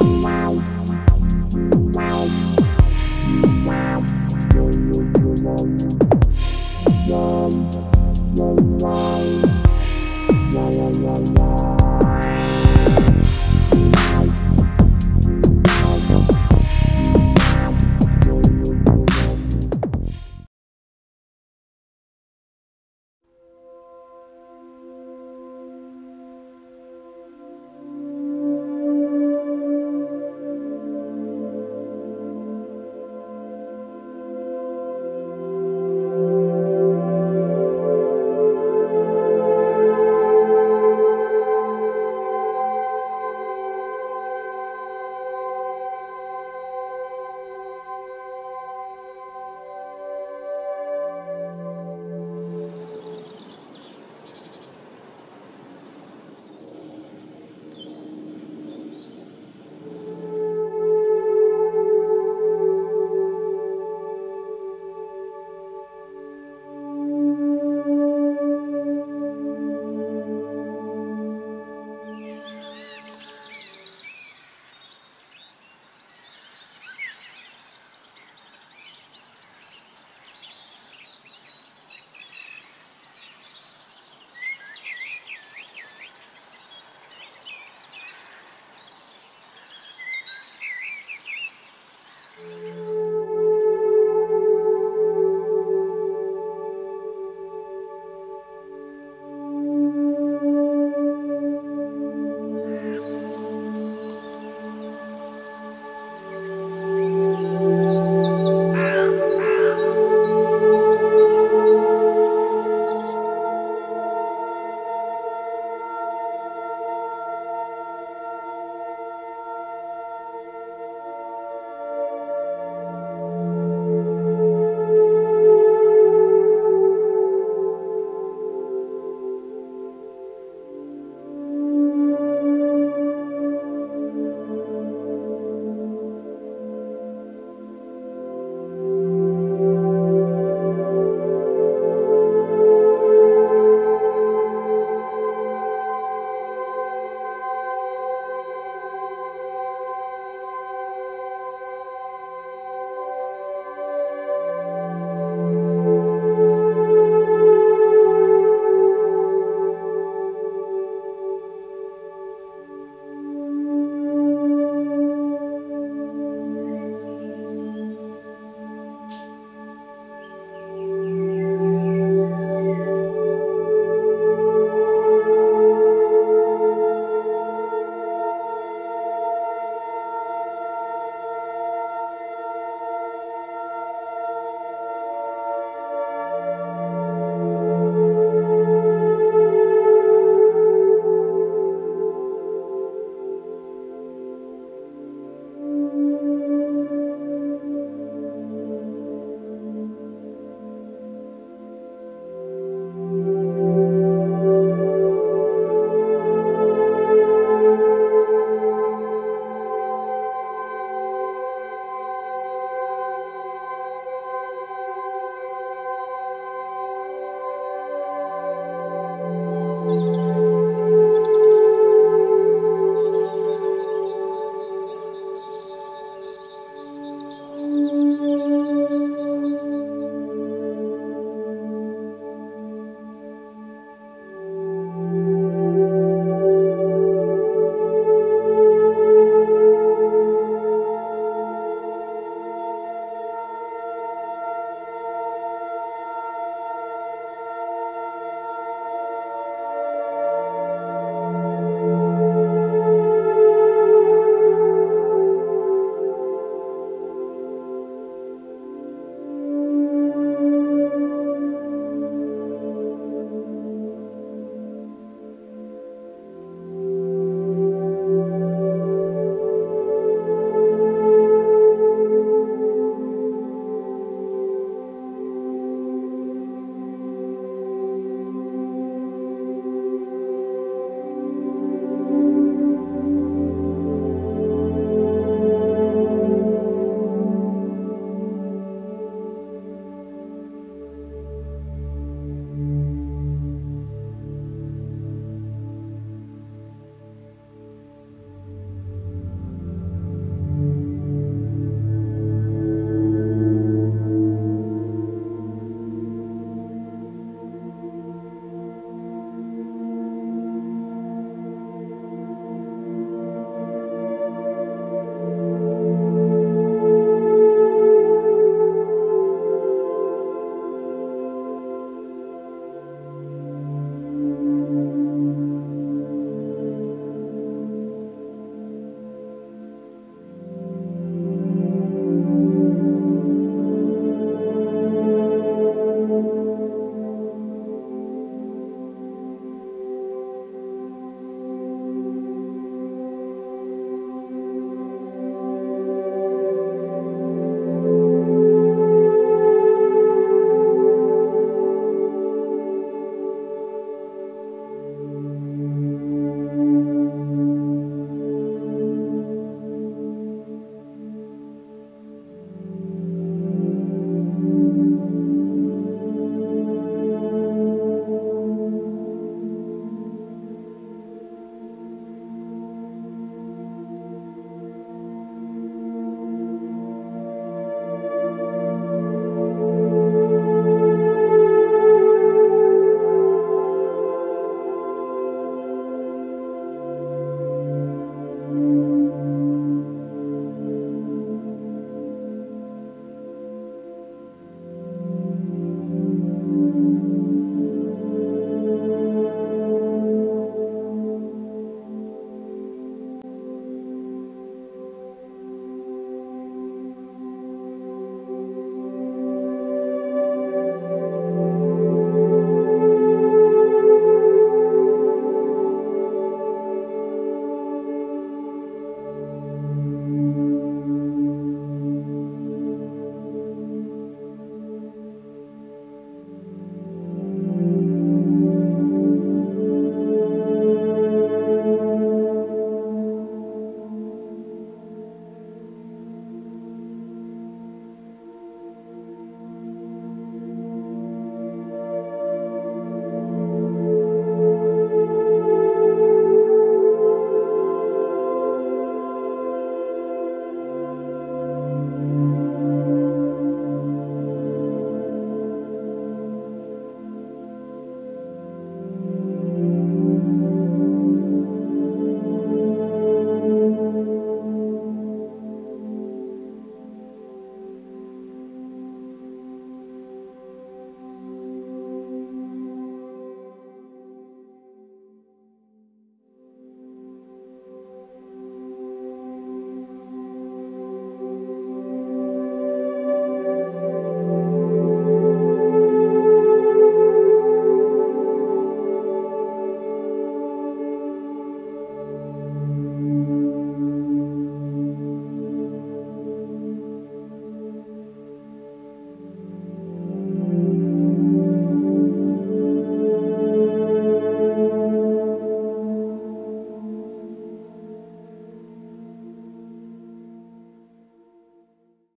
Wow.